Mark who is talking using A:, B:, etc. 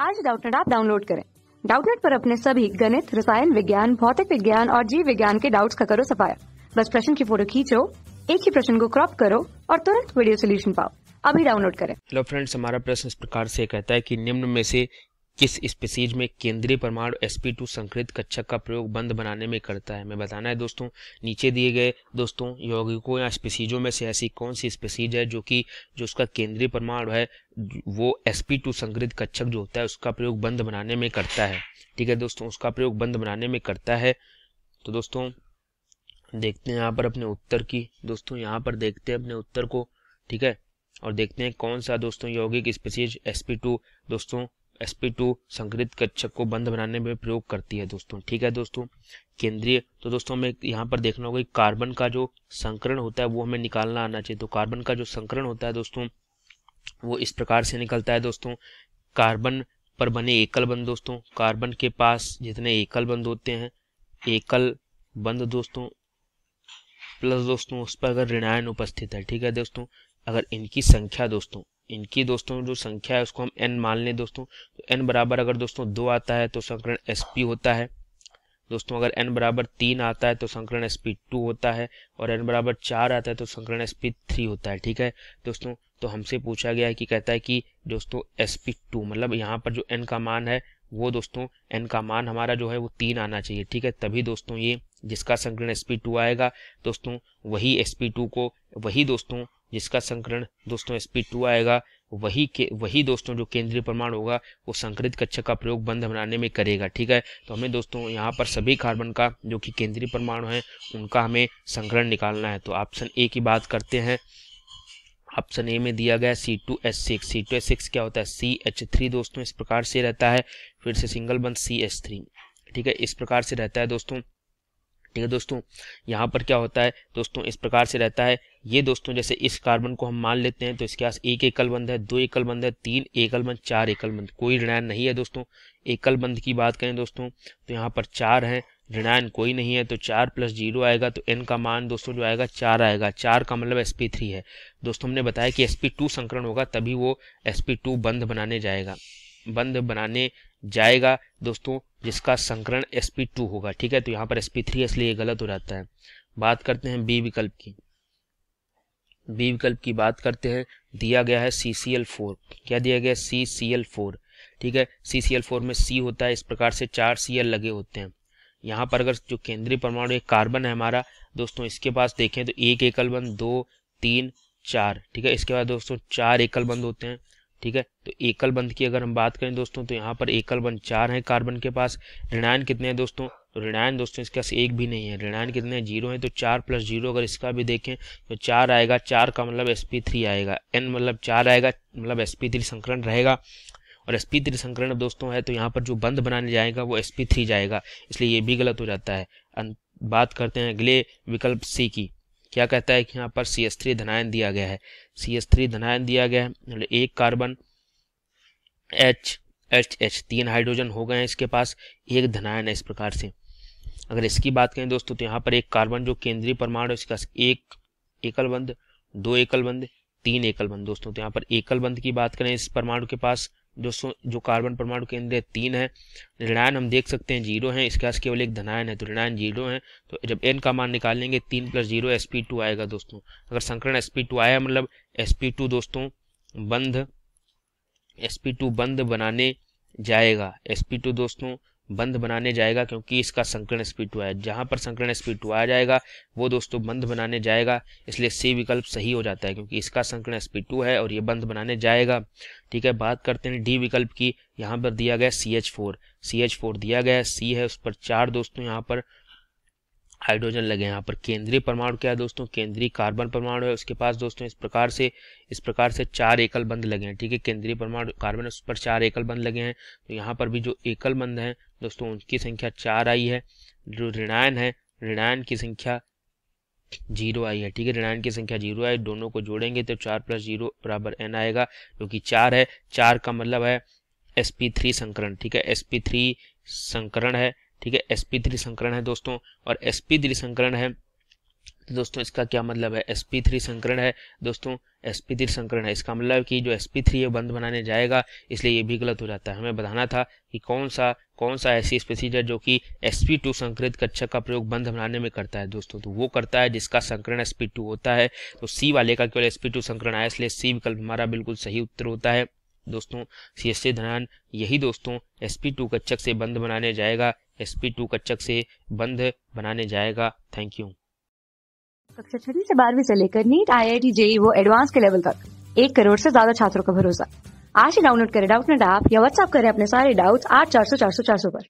A: आज डाउटनेट आप डाउनलोड करें। डाउटनेट पर अपने सभी गणित, रसायन विज्ञान, भौतिक विज्ञान और जीव विज्ञान के डाउट्स का करो सफाया। बस प्रश्न की फ़ोटो खींचो, एक ही प्रश्न को क्रॉप करो और तुरंत वीडियो सोल्यूशन पाओ। अभी डाउनलोड करें।
B: हेलो फ्रेंड्स हमारा प्रश्न इस प्रकार से कहता है कि निम्न में से किस स्पीसीज में केंद्रीय परमाणु sp2 संकृत कक्षक का प्रयोग बंद बनाने में करता है? मैं बताना है दोस्तों, नीचे दिए गए दोस्तों, यौगिकों या स्पीसीजों में से ऐसी कौन सी स्पीसीज है जो कि, जो उसका केंद्रीय परमाणु है, वो sp2 संकृत कक्षक जो होता है, उसका प्रयोग बंद बनाने में करता है। ठीक है दोस्तों, उसका प्रयोग बंद बनाने में करता है। तो दोस्तों, देखते हैं यहाँ पर अपने उत्तर की। दोस्तों, यहाँ पर देखते हैं अपने उत्तर को। ठीक है? और देखते हैं कौन सा दोस्तों यौगिक स्पीसीज sp2 दोस्तों sp2 संकृत कक्षक को बंद बनाने में प्रयोग करती है दोस्तों। ठीक है दोस्तों? केंद्रीय तो दोस्तों हमें यहाँ पर देखना होगा कार्बन का जो संकरण होता है वो हमें निकालना आना चाहिए। तो कार्बन का जो संकरण होता है दोस्तों, वो इस प्रकार से निकलता है दोस्तों। कार्बन पर बने एकल बंद दोस्तों, कार्बन के पास जितने एकल बंद होते हैं, एकल बंद दोस्तों, प्लस दोस्तों उस पर अगर ऋणायन उपस्थित है। ठीक है दोस्तों? अगर इनकी संख्या दोस्तों इनकी दोस्तों जो संख्या है, उसको हम एन मान लें दोस्तों। तो एन बराबर अगर दोस्तों दो आता है तो संकरण एस पी होता है। दोस्तों, अगर एन बराबर तीन आता है तो संकरण एस पी टू होता है। और एन बराबर चार आता है तो संकरण एस पी थ्री होता है, ठीक है? दोस्तों तो हमसे पूछा गया है कि कहता है कि दोस्तों एस पी टू मतलब यहाँ पर जो एन का मान है, वो दोस्तों एन का मान हमारा जो है, वो तीन आना चाहिए, ठीक है? तभी दोस्तों ये जिसका संकरण एस पी टू आएगा, दोस्तों, वही एस पी टू को, वही दोस्तों जिसका संकरण दोस्तों sp2 आएगा, वही के, वही दोस्तों जो केंद्रीय परमाणु होगा, वो संकरित कक्षक का प्रयोग बंध बनाने में करेगा, ठीक है? तो हमें दोस्तों यहाँ पर सभी कार्बन का, जो कि केंद्रीय परमाणु है, उनका हमें संकरण निकालना है। तो ऑप्शन ए की बात करते हैं। ऑप्शन ए में दिया गया C two S six C two S six क्या होता है? सी एच थ्री दोस्तों इस प्रकार से रहता है, फिर से सिंगल बंद सी एस थ्री ठीक है? इस प्रकार से रहता है दोस्तों। ठीक है दोस्तों? यहाँ पर क्या होता है? दोस्तों, इस प्रकार से रहता है। ये दोस्तों, जैसे इस कार्बन को हम मान लेते हैं तो इसके पास एक एकल बंद है, दो एकल बंद है, तीन एकल बंद चार एकल बंद कोई ऋणायन नहीं है दोस्तों। एकल बंद की बात करें दोस्तों तो यहाँ पर चार है, ऋणायन कोई नहीं है तो चार प्लस ज़ीरो आएगा तो एन का मान दोस्तों जो आएगा, चार आएगा। चार का मतलब एस थ्री है। दोस्तों, हमने बताया कि एस टू संकरण होगा, तभी वो एस टू बंद बनाने जाएगा। बंद बनाने जाएगा, दोस्तों, जिसका संकरण sp2 होगा, ठीक है? तो यहाँ पर sp3 इसलिए गलत हो जाता है। बात करते हैं बी विकल्प की। बी विकल्प की बात करते हैं। दिया गया है CCl4 क्या दिया गया है? CCl4 ठीक है? CCl4 में C होता है, इस प्रकार से चार Cl लगे होते हैं। यहाँ पर अगर जो केंद्रीय परमाणु, एक कार्बन है हमारा, दोस्तों, इसके पास देखें तो एक एकल बंद, दो, तीन, चार, ठीक है? इसके बाद, दोस्तों, चार एकल बंद होते हैं। ठीक है? तो एकल बंध की अगर हम बात करें दोस्तों तो यहाँ पर एकल बंध चार है कार्बन के पास। ऋणायन कितने हैं दोस्तों? तो ऋणायन दोस्तों, इसके पास एक भी नहीं है। ऋणायन कितने हैं? ज़ीरो है तो चार प्लस ज़ीरो अगर इसका भी देखें तो चार आएगा। चार का मतलब एसपी थ्री आएगा। एन मतलब चार आएगा मतलब एस थ्री संकरण रहेगा। और एस थ्री संकरण दोस्तों है तो यहाँ पर जो बंद बनाने जाएगा, वो एस थ्री जाएगा। इसलिए ये भी गलत हो जाता है। बात करते हैं अगले विकल्प सी की। क्या कहता है कि यहाँ पर सी एस थ्री धनायन दिया गया है। सी एस थ्री धनायन दिया गया है। एक कार्बन एच एच एच तीन हाइड्रोजन हो गए हैं इसके पास, एक धनायन है इस प्रकार से। अगर इसकी बात करें दोस्तों तो यहाँ पर एक कार्बन जो केंद्रीय परमाणु है, इसका एक एकल बंद दो एकल बंद तीन एकल बंद दोस्तों। तो यहाँ पर एकल बंद की बात करें इस परमाणु के पास दोस्तों, जो कार्बन परमाणु केंद्र तीन है, ऋणायन हम देख सकते हैं, ज़ीरो है, इसके पास केवल एक धनायन है तो ऋणायन ज़ीरो है तो जब एन का मान निकालेंगे, तीन plus zero S P two आएगा दोस्तों। अगर संकरण एस पी टू आया मतलब एस पी टू दोस्तों, बंध एस पी टू बंद बनाने जाएगा। एस पी टू दोस्तों बंद बनाने जाएगा, क्योंकि इसका संकरण स्पीड टू है जहाँ पर संकरण स्पीड टू आ जाएगा, वो दोस्तों बंद बनाने जाएगा, इसलिए सी विकल्प सही हो जाता है, क्योंकि इसका संकरण स्पीड टू है और ये बंद बनाने जाएगा। ठीक है, बात करते हैं डी विकल्प की। यहाँ पर दिया गया C H four C H four दिया गया सी है उस पर चार दोस्तों यहाँ पर हाइड्रोजन लगे यहाँ पर केंद्रीय परमाणु क्या है दोस्तों? केंद्रीय कार्बन परमाणु है, उसके पास दोस्तों इस प्रकार से, इस प्रकार से चार एकल बंद लगे हैं, ठीक है? केंद्रीय परमाणु, कार्बन उस पर चार एकल बंद लगे हैं। तो यहाँ पर भी जो एकल बंद है, दोस्तों उनकी संख्या चार आई है। जो ऋणायन है, ऋणायन की संख्या ज़ीरो आई है, ठीक है? ऋणायन की संख्या ज़ीरो आई, दोनों को जोड़ेंगे तो चार प्लस ज़ीरो बराबर एन आएगा, जो कि चार है। चार का मतलब है एस पी थ्री संकरण, ठीक है? एस पी थ्री संकरण है। ठीक है sp3 संकरण है दोस्तों, और sp3 संकरण है तो दोस्तों इसका क्या मतलब है? Sp3 संकरण है, दोस्तों sp3 संकरण है। इसका मतलब कि जो sp3 है बंद बनाने जाएगा, इसलिए ये भी गलत हो जाता है। हमें बताना था कि कौन सा कौन सा ऐसी स्पेसीज है जो कि sp2 संकरित कक्षक का प्रयोग बंद बनाने में करता है, दोस्तों। तो वो करता है जिसका संकरण sp2 होता है। तो सी वाले का केवल sp2 संकरण आया, इसलिए सी विकल्प हमारा बिल्कुल सही उत्तर होता है। दोस्तों सी एस ध्यान, यही दोस्तों sp2 कक्षक से बंद बनाने जाएगा sp2 कच्चक से बंद बनाने जाएगा। थैंक यू
A: कक्षा छठी से बारहवीं से लेकर नीट आई आई जेई वो एडवांस के लेवल तक। एक करोड़ से ज़्यादा छात्रों का भरोसा। आज ही डाउनलोड करें डाउट नेट ऐप या व्हाट्सएप करें अपने सारे डाउट्स आठ चार सौ चार सौ चार सौ पर।